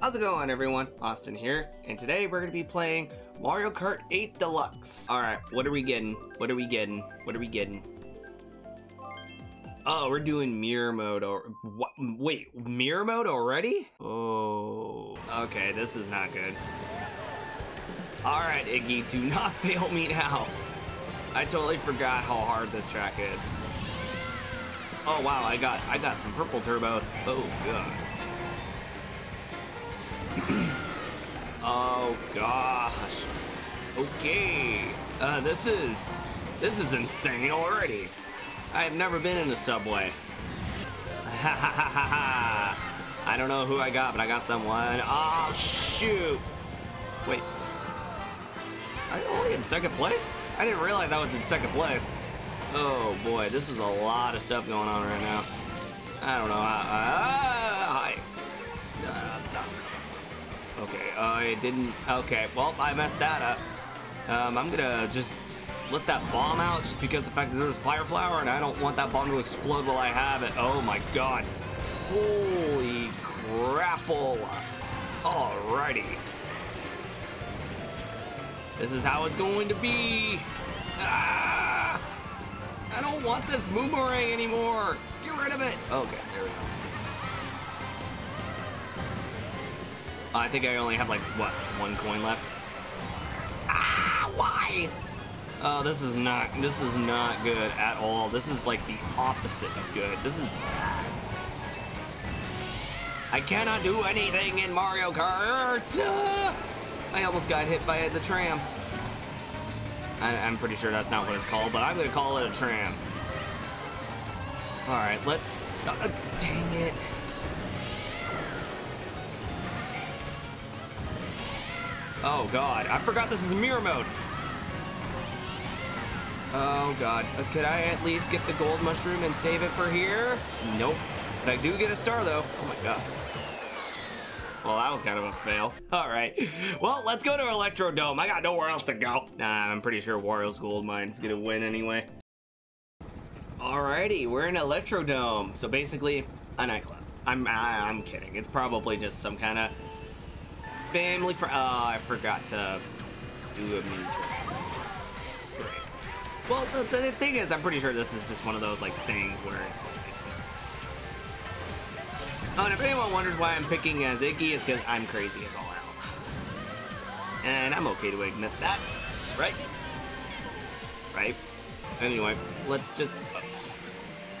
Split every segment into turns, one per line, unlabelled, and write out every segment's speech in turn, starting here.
How's it going everyone? Austin here, and today we're gonna be playing Mario Kart 8 Deluxe. Alright, what are we getting? What are we getting? What are we getting? Oh, we're doing mirror mode or what? Wait, mirror mode already? Oh, okay, this is not good. Alright, Iggy, do not fail me now. I totally forgot how hard this track is. Oh wow, I got I got some purple turbos. Oh god. oh gosh. Okay. Uh, this is this is insane already. I have never been in a subway. Ha ha ha ha ha. I don't know who I got, but I got someone. Oh shoot. Wait. You only in second place? I didn't realize I was in second place. Oh boy, this is a lot of stuff going on right now. I don't know. Uh, hi. Uh, okay, I didn't. Okay, well, I messed that up. Um, I'm gonna just let that bomb out just because the fact that there's fire flower and I don't want that bomb to explode while I have it. Oh my god. Holy crapple. Alrighty. This is how it's going to be. Ah! I don't want this boomerang anymore. Get rid of it. Okay, there we go. I think I only have like, what, one coin left? Ah, why? Oh, this is not, this is not good at all. This is like the opposite of good. This is bad. I cannot do anything in Mario Kart. Ah! I almost got hit by the tram. I, am pretty sure that's not what it's called, but I'm gonna call it a tram. All right, let's. Uh, dang it. Oh god, I forgot this is mirror mode. Oh god, uh, could I at least get the gold mushroom and save it for here? Nope. But I do get a star though. Oh my god. Well, that was kind of a fail. All right. Well, let's go to Electrodome. I got nowhere else to go. Nah, I'm pretty sure Wario's Gold Mine's gonna win anyway. Alrighty, we're in Electrodome. So basically, a nightclub. I'm I, I'm kidding. It's probably just some kind of family for. Oh, I forgot to do a mini tour. Well, the, the thing is, I'm pretty sure this is just one of those like things where it's like it's Oh, and if anyone wonders why I'm picking as Iggy, it's because I'm crazy as all hell. And I'm okay to admit that, right? Right? Anyway, let's just...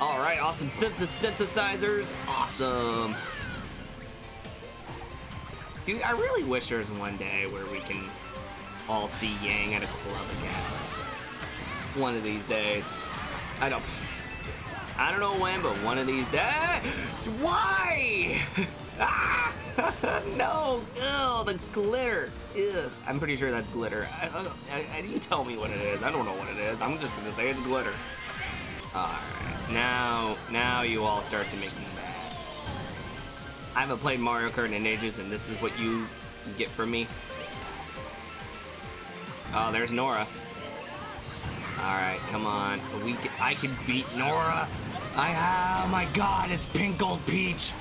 Alright, awesome synth synthesizers. Awesome. I really wish there was one day where we can all see Yang at a club again. One of these days. I don't... I don't know when, but one of these days. Why? ah, no. Ugh, the glitter. I'm pretty sure that's glitter. I, I, I, you tell me what it is. I don't know what it is. I'm just gonna say it's glitter. All right. Now, now you all start to make me mad. I haven't played Mario Kart in ages, and this is what you get from me. Oh, there's Nora. All right, come on. We, I can beat Nora. I, oh my god, it's Pink Gold Peach.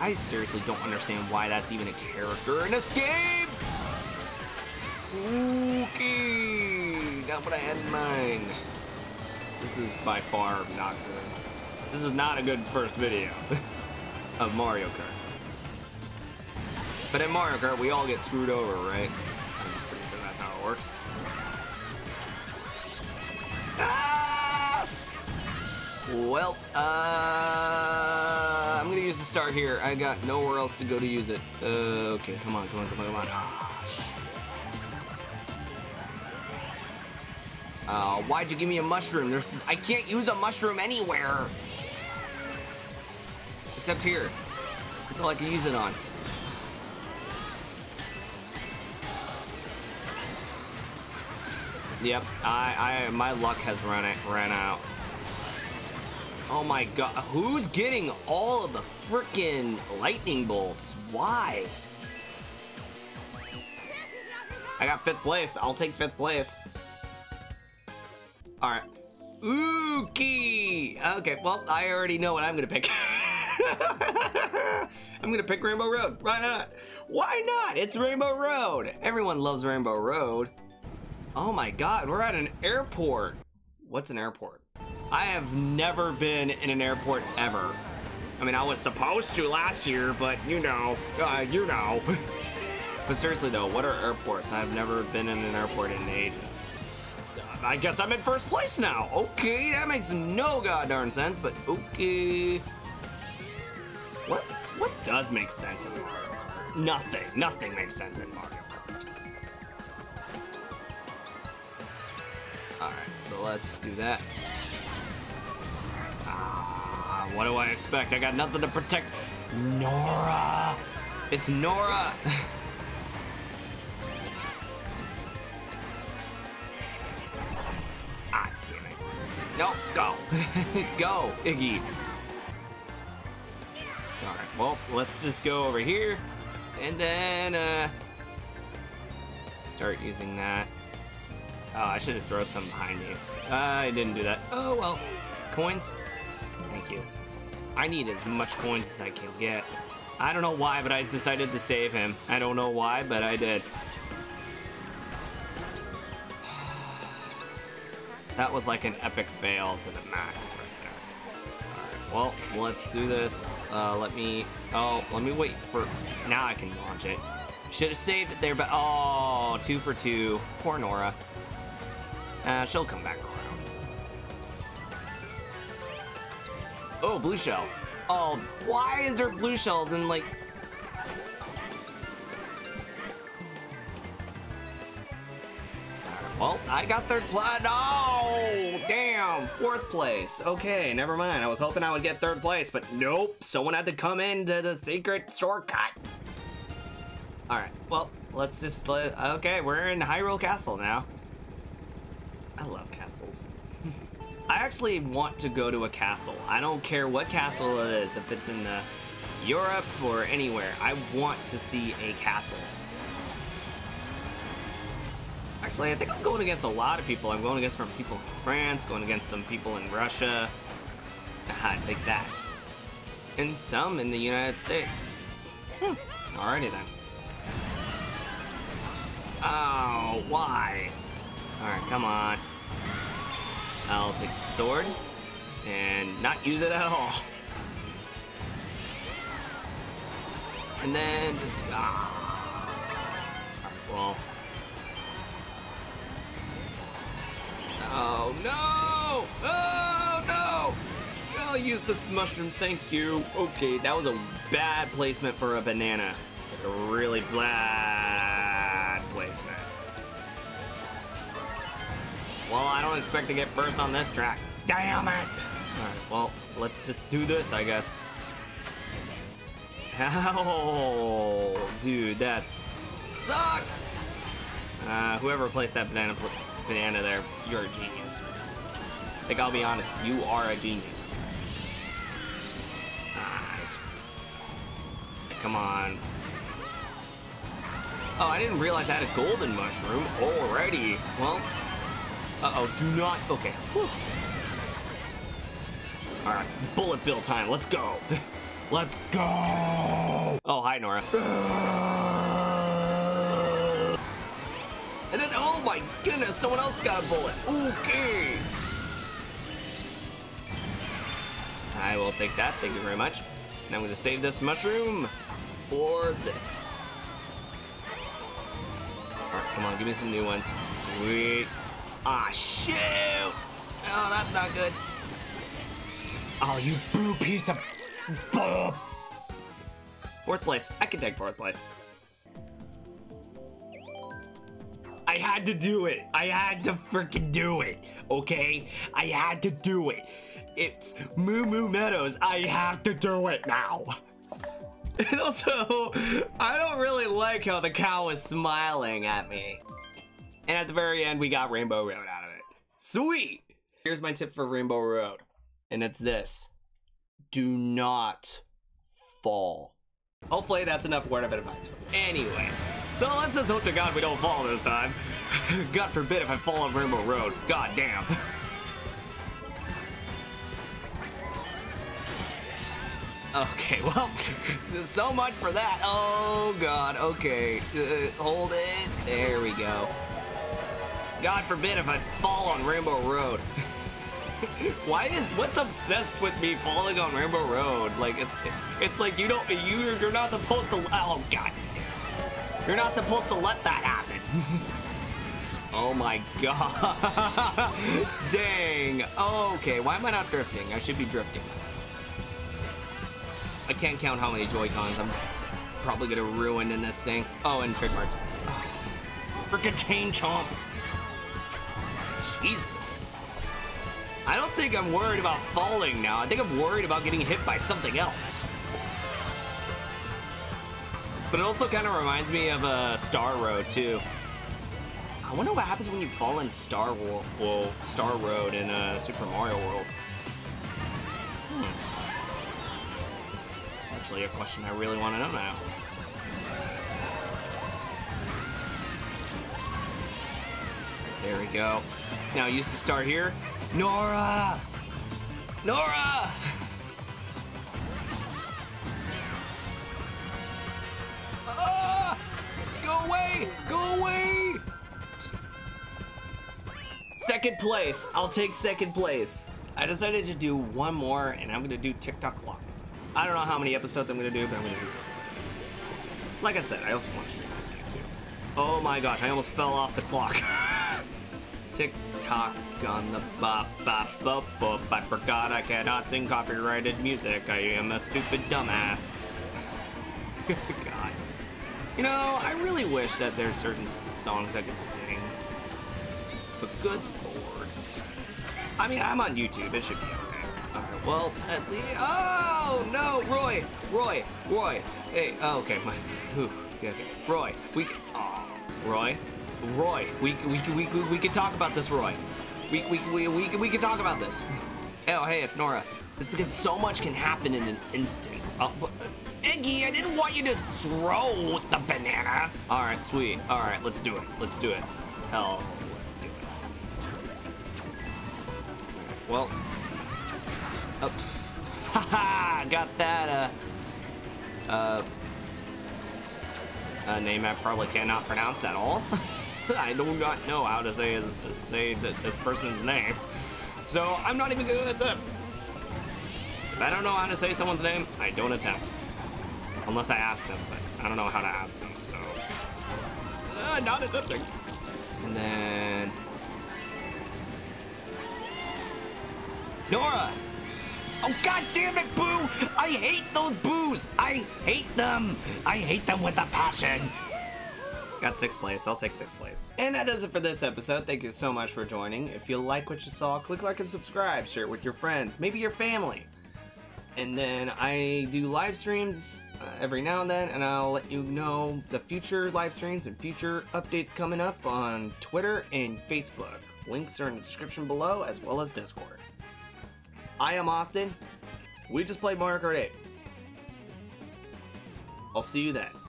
I, I seriously don't understand why that's even a character in this game. Okay, not what I had in mind. This is by far not good. This is not a good first video of Mario Kart. But in Mario Kart, we all get screwed over, right? I'm pretty sure that's how it works. Ah! Well, uh, I'm gonna use the star here. I got nowhere else to go to use it. Uh, okay, come on, come on, come on, come on. Shit. Uh, why'd you give me a mushroom? There's, I can't use a mushroom anywhere. Except here. That's all I can use it on. Yep, I, I, my luck has run, it, ran out. Oh my god, who's getting all of the freaking lightning bolts? Why? I got fifth place. I'll take fifth place. All right. Ookie. Okay, well, I already know what I'm gonna pick. I'm gonna pick Rainbow Road. Why not? Why not? It's Rainbow Road. Everyone loves Rainbow Road. Oh my god, we're at an airport. What's an airport? I have never been in an airport ever. I mean, I was supposed to last year, but you know, uh, you know. but seriously though, what are airports? I've never been in an airport in ages. I guess I'm in first place now. Okay, that makes no goddamn sense, but okay. What what does make sense in Mario Kart? Nothing. Nothing makes sense in Mario Kart. Alright, so let's do that. Ah, what do I expect? I got nothing to protect. Nora! It's Nora! ah, damn it. No, go. go, Iggy. Alright, well, let's just go over here and then uh, start using that. Oh, I should have thrown some behind me. Uh, I didn't do that. Oh, well. Coins? Thank you. I need as much coins as I can get. I don't know why, but I decided to save him. I don't know why, but I did. That was like an epic fail to the max right well, let's do this. Uh, let me... Oh, let me wait for... Now I can launch it. Should have saved it there, but... Oh, two for two. Poor Nora. Uh, she'll come back around. Oh, blue shell. Oh, why is there blue shells in like... Well, I got third place. Oh, damn. Fourth place. Okay, never mind. I was hoping I would get third place, but nope. Someone had to come into the secret shortcut. All right, well, let's just let... Okay, we're in Hyrule Castle now. I love castles. I actually want to go to a castle. I don't care what castle it is, if it's in uh, Europe or anywhere. I want to see a castle. Actually, I think I'm going against a lot of people. I'm going against some people in France, going against some people in Russia. Aha, take that. And some in the United States. Hmm. Alrighty then. Oh, why? Alright, come on. I'll take the sword and not use it at all. And then just ah. All right, Well. Oh no! Oh no! I'll use the mushroom. Thank you. Okay, that was a bad placement for a banana. Like a really bad placement. Well, I don't expect to get first on this track. Damn it! Alright, well, let's just do this, I guess. Ow, dude, that sucks! Uh, whoever placed that banana banana there, you're a genius. Like, I'll be honest, you are a genius. Nice. Come on. Oh, I didn't realize I had a golden mushroom already. Well, uh-oh, do not... Okay. Alright, bullet bill time. Let's go. Let's go! Oh, hi, Nora. goodness, someone else got a bullet. Okay. I will take that. Thank you very much. And I'm to save this mushroom for this. Alright, come on, give me some new ones. Sweet. Ah, shoot! Oh, that's not good. Oh, you blue piece of... Fourth place. I can take fourth place. I had to do it. I had to freaking do it. Okay? I had to do it. It's Moo Moo Meadows. I have to do it now. And also, I don't really like how the cow is smiling at me. And at the very end, we got Rainbow Road out of it. Sweet! Here's my tip for Rainbow Road. And it's this. Do not fall. Hopefully that's enough word of advice. Anyway, so let's just hope to God we don't fall this time. God forbid if I fall on Rainbow Road. God damn. Okay, well, so much for that. Oh, God. Okay. Uh, hold it. There we go. God forbid if I fall on Rainbow Road. Why is what's obsessed with me falling on Rainbow Road? Like it's it's like you don't you you're not supposed to. Oh God, you're not supposed to let that happen. oh my God, dang. Oh, okay, why am I not drifting? I should be drifting. I can't count how many Joy-Cons I'm probably gonna ruin in this thing. Oh, and trademark. Oh, Freaking chain chomp. Jesus. I don't think I'm worried about falling now. I think I'm worried about getting hit by something else. But it also kind of reminds me of a uh, Star Road too. I wonder what happens when you fall in Star World, well, Star Road in uh, Super Mario World. Hmm. It's actually a question I really want to know now. There we go. Now I used to start here. Nora! Nora! Away! Go away! Second place. I'll take second place. I decided to do one more, and I'm gonna do Tick-Tock Clock. I don't know how many episodes I'm gonna do, but I'm gonna do. Like I said, I also want to stream this game too. Oh my gosh, I almost fell off the clock. tick tock on the bop bop bop bop. I forgot I cannot sing copyrighted music. I am a stupid dumbass. God. You know, I really wish that there's certain songs I could sing. But good lord. I mean, I'm on YouTube. It should be okay. Alright, well, at least... Oh, no! Roy! Roy! Roy! Hey, oh, okay. My, okay. Roy, we... Oh, Roy? Roy, we we we we, we can talk about this, Roy. We we we we, we can talk about this. Oh, hey, it's Nora. It's because so much can happen in an instant. Uh, but, Iggy, I didn't want you to throw the banana. All right, sweet. All right, let's do it. Let's do it. Hell, let's do it. Well, oh, haha, got that. Uh, uh, a name I probably cannot pronounce at all. I do not know how to say say this person's name, so I'm not even to attempt. If I don't know how to say someone's name, I don't attempt. Unless I ask them, but I don't know how to ask them, so... Uh, not attempting. And then... Nora! Oh, god damn it, Boo! I hate those boos! I hate them! I hate them with a passion! Got sixth place. I'll take sixth place. And that does it for this episode. Thank you so much for joining. If you like what you saw, click like and subscribe. Share it with your friends, maybe your family. And then I do live streams uh, every now and then, and I'll let you know the future live streams and future updates coming up on Twitter and Facebook. Links are in the description below, as well as Discord. I am Austin. We just played Mario Kart 8. I'll see you then.